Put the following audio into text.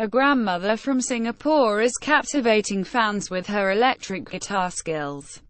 a grandmother from singapore, is captivating fans with her electric guitar skills.